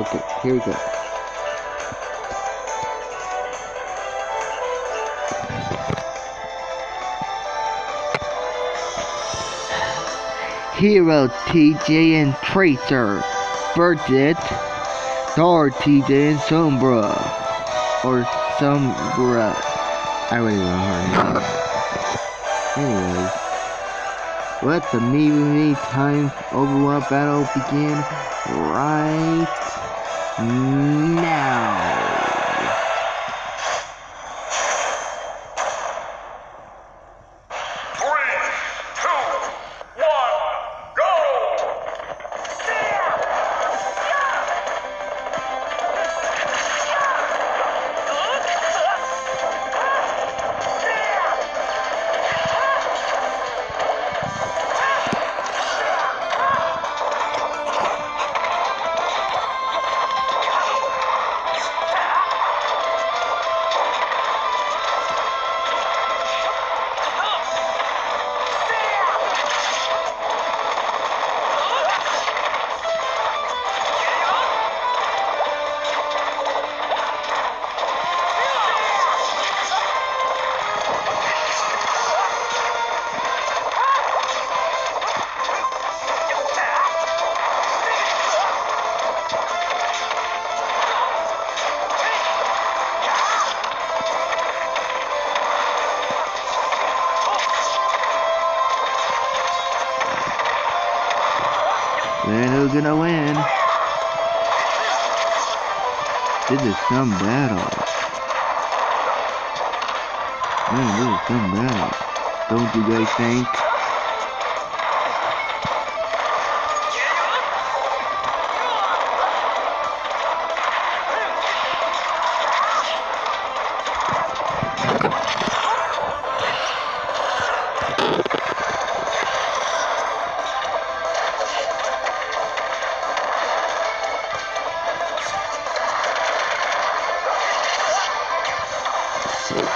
Okay, here we go. Hero TJ and Tracer versus Dark TJ and Sombra. Or Sombra. I really don't know her name. Anyways. Let the me me time overworld battle begin right now. Then who's gonna win? This is some battle. Man, this is some battle. Don't you guys think? Man,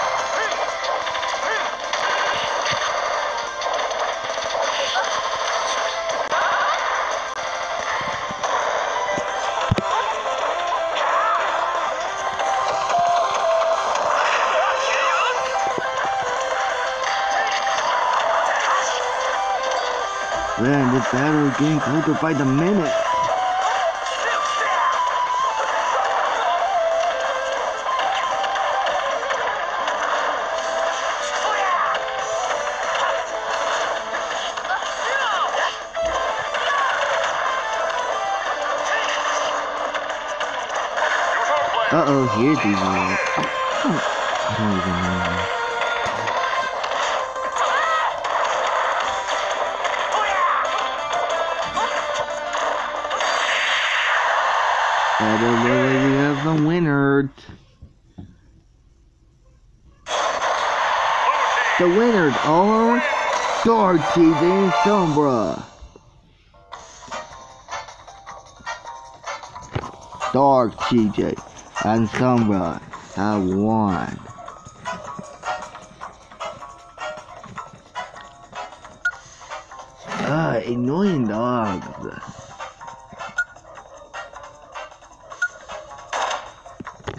this is getting closer by the minute. Uh oh, here's the one. I don't even know. I don't know where we have the winner. The winners are Dark TJ and Sombra. Dark TJ and Sombra have won. Ah, annoying dogs.